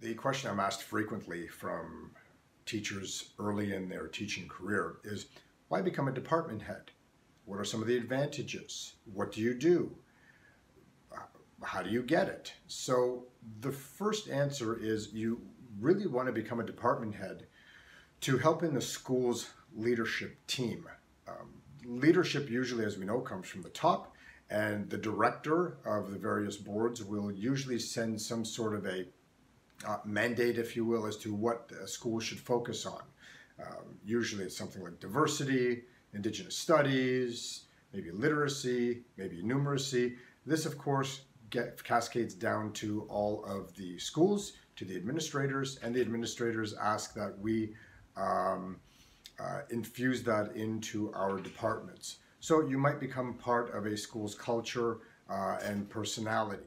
The question I'm asked frequently from teachers early in their teaching career is why become a department head? What are some of the advantages? What do you do? How do you get it? So, the first answer is you really want to become a department head to help in the school's leadership team. Um, leadership, usually, as we know, comes from the top, and the director of the various boards will usually send some sort of a uh, mandate, if you will, as to what a school should focus on. Um, usually it's something like diversity, indigenous studies, maybe literacy, maybe numeracy. This, of course, get, cascades down to all of the schools, to the administrators, and the administrators ask that we um, uh, infuse that into our departments. So you might become part of a school's culture uh, and personality.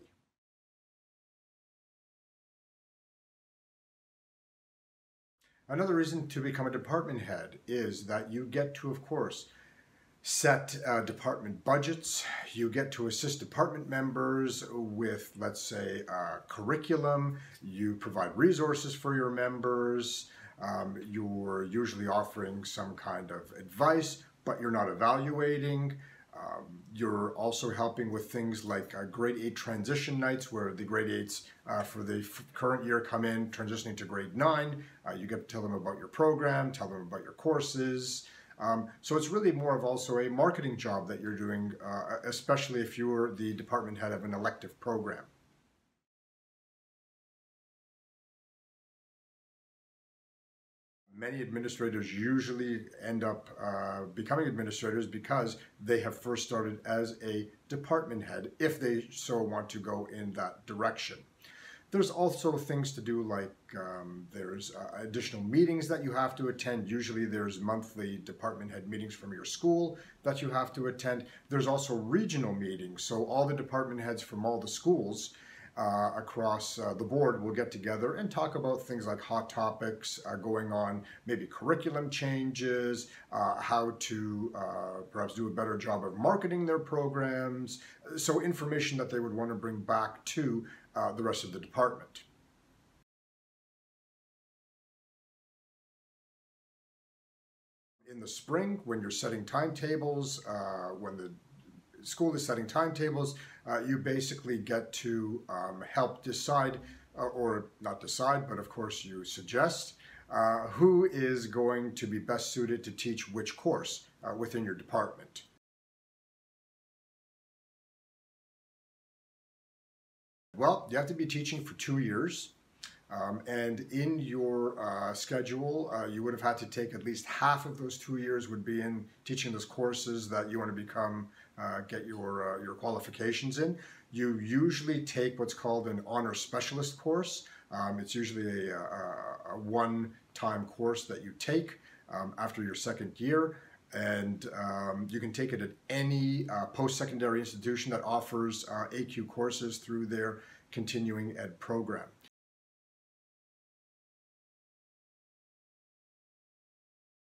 Another reason to become a department head is that you get to, of course, set uh, department budgets. You get to assist department members with, let's say, curriculum. You provide resources for your members. Um, you're usually offering some kind of advice, but you're not evaluating. Um, you're also helping with things like uh, grade 8 transition nights where the grade 8s uh, for the f- current year come in transitioning to grade 9. Uh, you get to tell them about your program, tell them about your courses. Um, so it's really more of also a marketing job that you're doing, uh, especially if you're the department head of an elective program. Many administrators usually end up uh, becoming administrators because they have first started as a department head if they so want to go in that direction. There's also things to do like um, there's uh, additional meetings that you have to attend. Usually there's monthly department head meetings from your school that you have to attend. There's also regional meetings. So all the department heads from all the schools uh, across uh, the board will get together and talk about things like hot topics uh, going on, maybe curriculum changes, uh, how to uh, perhaps do a better job of marketing their programs, so information that they would want to bring back to uh, the rest of the department. in the spring when you're setting timetables, when the school is setting timetables, uh, you basically get to um, help decide, uh, or not decide, but of course you suggest, uh, who is going to be best suited to teach which course uh, within your department. Well, you have to be teaching for two years. Um, and in your uh, schedule, uh, you would have had to take at least half of those two years would be in teaching those courses that you want to become, uh, get your uh, your qualifications in. You usually take what's called an honor specialist course. Um, it's usually a, a, a one-time course that you take um, after your second year and um, you can take it at any uh, post-secondary institution that offers uh, AQ courses through their continuing ed program.